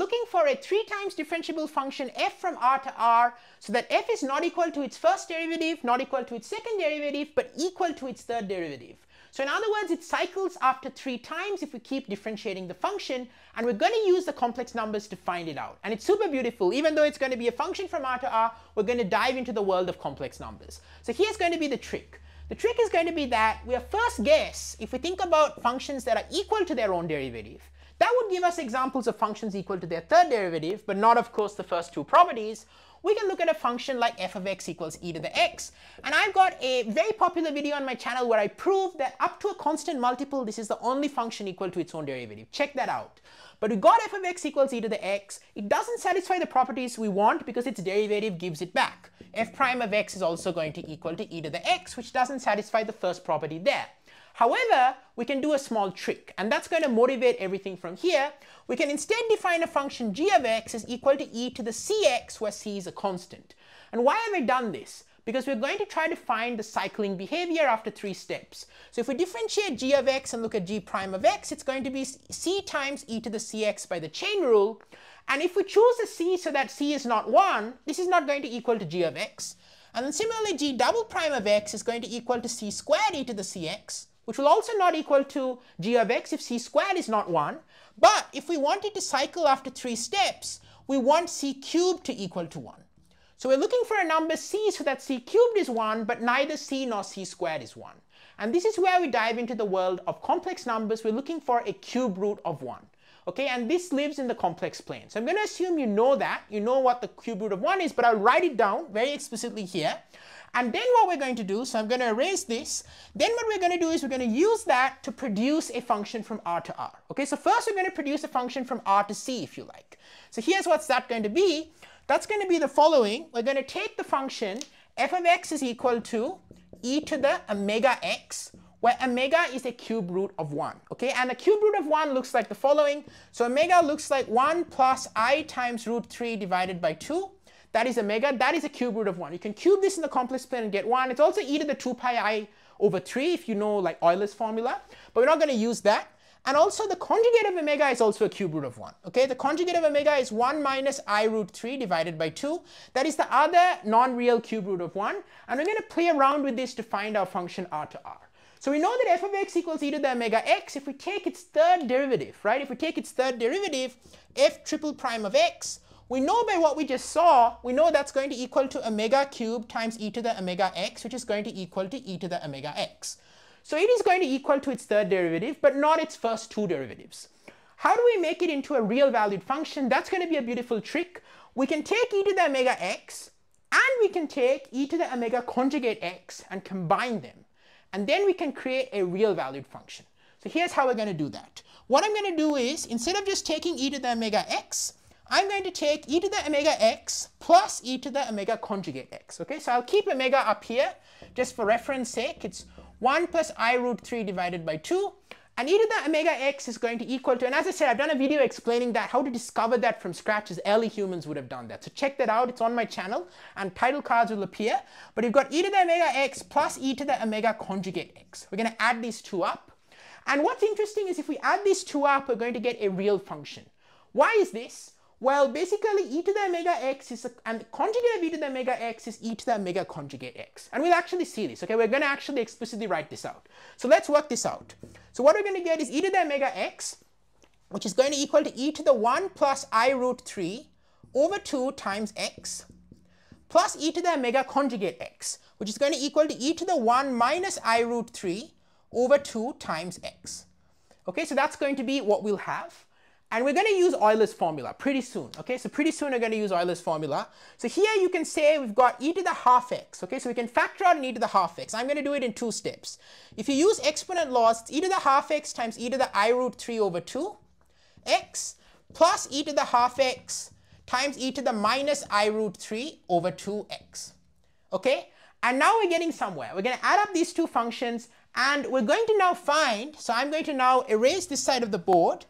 looking for a three times differentiable function f from r to r so that f is not equal to its first derivative, not equal to its second derivative, but equal to its third derivative. So in other words, it cycles after three times if we keep differentiating the function, and we're going to use the complex numbers to find it out. And it's super beautiful. Even though it's going to be a function from r to r, we're going to dive into the world of complex numbers. So here's going to be the trick. The trick is going to be that we are first guess, if we think about functions that are equal to their own derivative, that would give us examples of functions equal to their third derivative, but not of course the first two properties we can look at a function like f of x equals e to the x. And I've got a very popular video on my channel where I prove that up to a constant multiple, this is the only function equal to its own derivative. Check that out. But we got f of x equals e to the x. It doesn't satisfy the properties we want because its derivative gives it back. f prime of x is also going to equal to e to the x, which doesn't satisfy the first property there. However, we can do a small trick, and that's going to motivate everything from here. We can instead define a function g of x is equal to e to the cx, where c is a constant. And why have I done this? Because we're going to try to find the cycling behavior after three steps. So if we differentiate g of x and look at g prime of x, it's going to be c times e to the cx by the chain rule. And if we choose a c so that c is not 1, this is not going to equal to g of x. And then similarly, g double prime of x is going to equal to c squared e to the cx which will also not equal to g of x if c squared is not 1. But if we wanted to cycle after three steps, we want c cubed to equal to 1. So we're looking for a number c so that c cubed is 1, but neither c nor c squared is 1. And this is where we dive into the world of complex numbers. We're looking for a cube root of 1. Okay, and this lives in the complex plane. So I'm going to assume you know that, you know what the cube root of 1 is, but I'll write it down very explicitly here. And then what we're going to do, so I'm going to erase this, then what we're going to do is we're going to use that to produce a function from R to R. Okay, so first we're going to produce a function from R to C if you like. So here's what's that going to be. That's going to be the following. We're going to take the function f of x is equal to e to the omega x, where omega is a cube root of 1. Okay, and a cube root of 1 looks like the following. So omega looks like 1 plus i times root 3 divided by 2. That is omega. That is a cube root of 1. You can cube this in the complex plane and get 1. It's also e to the 2 pi i over 3 if you know like Euler's formula. But we're not going to use that. And also the conjugate of omega is also a cube root of 1. Okay, the conjugate of omega is 1 minus i root 3 divided by 2. That is the other non-real cube root of 1. And we're going to play around with this to find our function r to r. So we know that f of x equals e to the omega x if we take its third derivative, right? If we take its third derivative, f triple prime of x we know by what we just saw, we know that's going to equal to omega cubed times e to the omega x, which is going to equal to e to the omega x. So it is going to equal to its third derivative, but not its first two derivatives. How do we make it into a real valued function? That's going to be a beautiful trick. We can take e to the omega x, and we can take e to the omega conjugate x and combine them. And then we can create a real valued function. So here's how we're going to do that. What I'm going to do is, instead of just taking e to the omega x, I'm going to take e to the omega x plus e to the omega conjugate x. Okay, so I'll keep omega up here just for reference sake. It's 1 plus i root 3 divided by 2. And e to the omega x is going to equal to, and as I said, I've done a video explaining that, how to discover that from scratch as early humans would have done that. So check that out, it's on my channel, and title cards will appear. But you've got e to the omega x plus e to the omega conjugate x. We're going to add these two up. And what's interesting is if we add these two up, we're going to get a real function. Why is this? Well, basically e to the omega x is, a, and the conjugate of e to the omega x is e to the omega conjugate x. And we'll actually see this, okay? We're going to actually explicitly write this out. So let's work this out. So what we're going to get is e to the omega x, which is going to equal to e to the 1 plus i root 3 over 2 times x plus e to the omega conjugate x, which is going to equal to e to the 1 minus i root 3 over 2 times x. Okay, so that's going to be what we'll have. And we're going to use Euler's formula pretty soon. Okay, so pretty soon we're going to use Euler's formula. So here you can say we've got e to the half x. Okay, so we can factor out an e to the half x. I'm going to do it in two steps. If you use exponent laws, it's e to the half x times e to the i root 3 over 2 x plus e to the half x times e to the minus i root 3 over 2x. Okay, and now we're getting somewhere. We're going to add up these two functions and we're going to now find, so I'm going to now erase this side of the board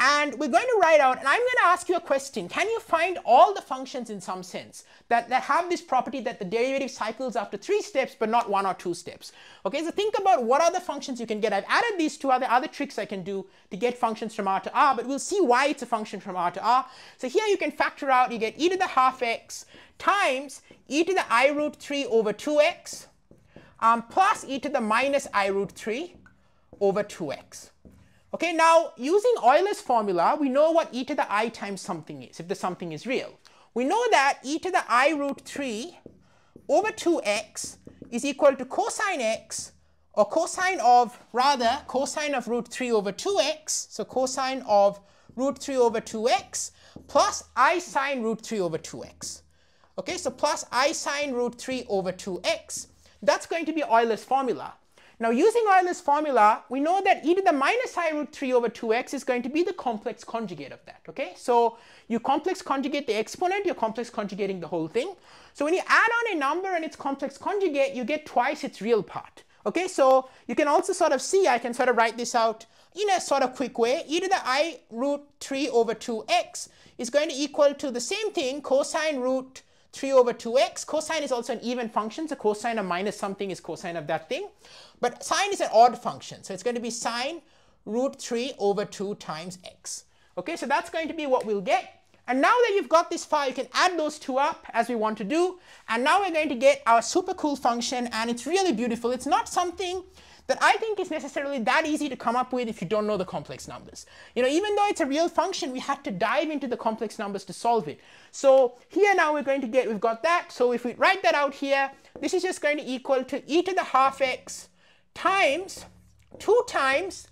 And we're going to write out, and I'm going to ask you a question. Can you find all the functions in some sense that, that have this property that the derivative cycles after three steps, but not one or two steps? Okay, so think about what other functions you can get. I've added these two other, other tricks I can do to get functions from R to R, but we'll see why it's a function from R to R. So here you can factor out, you get e to the half x times e to the i root 3 over 2x um, plus e to the minus i root 3 over 2x. Okay, now using Euler's formula, we know what e to the i times something is, if the something is real. We know that e to the i root 3 over 2x is equal to cosine x or cosine of, rather, cosine of root 3 over 2x, so cosine of root 3 over 2x plus i sine root 3 over 2x. Okay, so plus i sine root 3 over 2x. That's going to be Euler's formula. Now using Euler's formula, we know that e to the minus i root 3 over 2x is going to be the complex conjugate of that, okay? So you complex conjugate the exponent, you're complex conjugating the whole thing. So when you add on a number and its complex conjugate, you get twice its real part. Okay, so you can also sort of see, I can sort of write this out in a sort of quick way. e to the i root 3 over 2x is going to equal to the same thing, cosine root 3 over 2x. Cosine is also an even function, so cosine of minus something is cosine of that thing. But sine is an odd function, so it's going to be sine root 3 over 2 times x. Okay, so that's going to be what we'll get. And now that you've got this file, you can add those two up as we want to do. And now we're going to get our super cool function, and it's really beautiful. It's not something that I think is necessarily that easy to come up with if you don't know the complex numbers. You know, even though it's a real function, we had to dive into the complex numbers to solve it. So here now we're going to get, we've got that. So if we write that out here, this is just going to equal to e to the half x times 2 times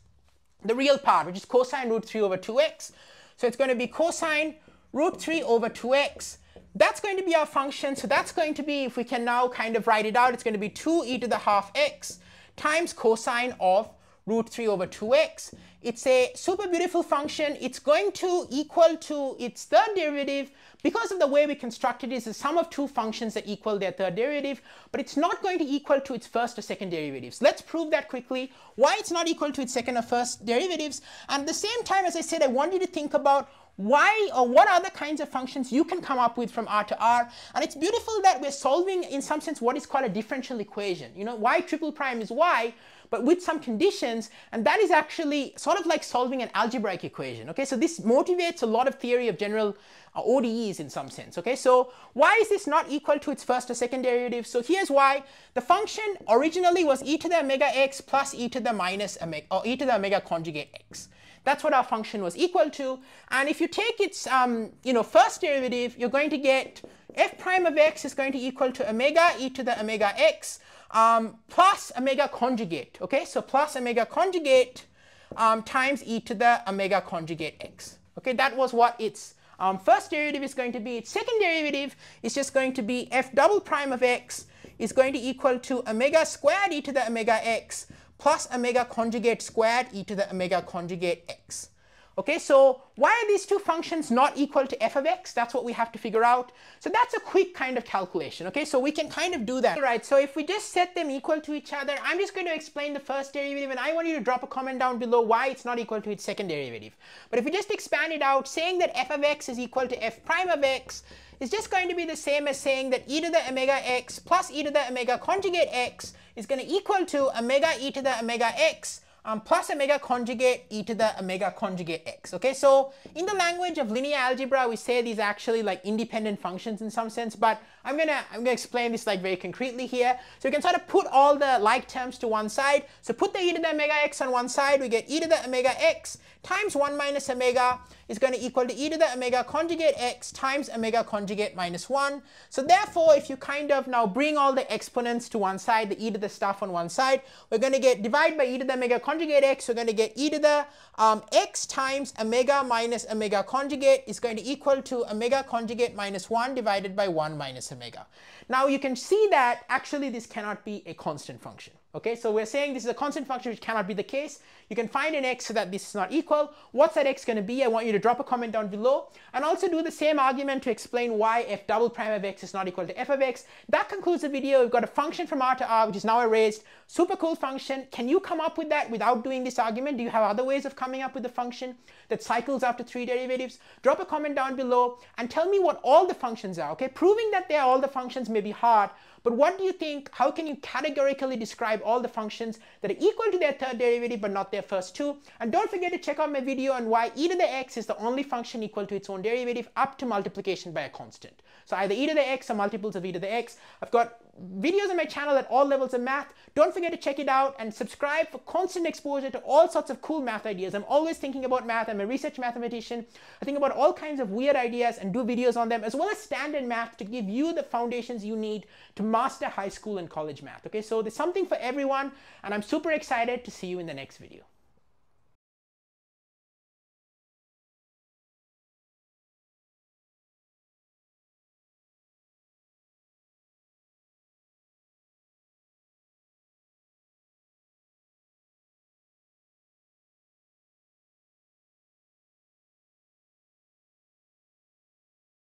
the real part, which is cosine root 3 over 2x. So it's going to be cosine root 3 over 2x. That's going to be our function. So that's going to be, if we can now kind of write it out, it's going to be 2 e to the half x times cosine of root 3 over 2x. It's a super beautiful function. It's going to equal to its third derivative because of the way we constructed it is the sum of two functions that equal their third derivative, but it's not going to equal to its first or second derivatives. Let's prove that quickly, why it's not equal to its second or first derivatives. And at the same time, as I said, I want you to think about why or what other kinds of functions you can come up with from R to R. And it's beautiful that we're solving in some sense what is called a differential equation. You know, y triple prime is y, but with some conditions, and that is actually sort of like solving an algebraic equation. Okay, so this motivates a lot of theory of general uh, ODEs in some sense. Okay, so why is this not equal to its first or second derivative? So here's why. The function originally was e to the omega x plus e to the minus omega, or e to the omega conjugate x. That's what our function was equal to. And if you take its um, you know, first derivative, you're going to get f prime of x is going to equal to omega e to the omega x um, plus omega conjugate. Okay, so plus omega conjugate um, times e to the omega conjugate x. Okay, that was what its um, first derivative is going to be. Its second derivative is just going to be f double prime of x is going to equal to omega squared e to the omega x plus omega conjugate squared e to the omega conjugate x. Okay, so why are these two functions not equal to f of x? That's what we have to figure out. So that's a quick kind of calculation. Okay, so we can kind of do that. All right, so if we just set them equal to each other, I'm just going to explain the first derivative and I want you to drop a comment down below why it's not equal to its second derivative. But if we just expand it out, saying that f of x is equal to f prime of x is just going to be the same as saying that e to the omega x plus e to the omega conjugate x is going to equal to omega e to the omega x um, plus omega conjugate e to the omega conjugate x. Okay, so in the language of linear algebra, we say these actually like independent functions in some sense, but I'm gonna I'm gonna explain this like very concretely here. So we can sort of put all the like terms to one side. So put the e to the omega x on one side, we get e to the omega x times 1 minus omega is going to equal to e to the omega conjugate x times omega conjugate minus 1. So therefore, if you kind of now bring all the exponents to one side, the e to the stuff on one side, we're going to get divide by e to the omega conjugate x, we're going to get e to the um, x times omega minus omega conjugate is going to equal to omega conjugate minus 1 divided by 1 minus omega. Now you can see that actually this cannot be a constant function. Okay, so we're saying this is a constant function which cannot be the case. You can find an x so that this is not equal. What's that x going to be? I want you to drop a comment down below and also do the same argument to explain why f double prime of x is not equal to f of x. That concludes the video. We've got a function from R to R which is now erased. Super cool function. Can you come up with that without doing this argument? Do you have other ways of coming up with a function that cycles after three derivatives? Drop a comment down below and tell me what all the functions are. Okay, proving that they are all the functions may be hard, but what do you think, how can you categorically describe all the functions that are equal to their third derivative but not their first two? And don't forget to check out my video on why e to the x is the only function equal to its own derivative up to multiplication by a constant. So either e to the x or multiples of e to the x. I've got videos on my channel at all levels of math. Don't forget to check it out and subscribe for constant exposure to all sorts of cool math ideas. I'm always thinking about math. I'm a research mathematician. I think about all kinds of weird ideas and do videos on them as well as standard math to give you the foundations you need to master high school and college math. Okay, so there's something for everyone and I'm super excited to see you in the next video.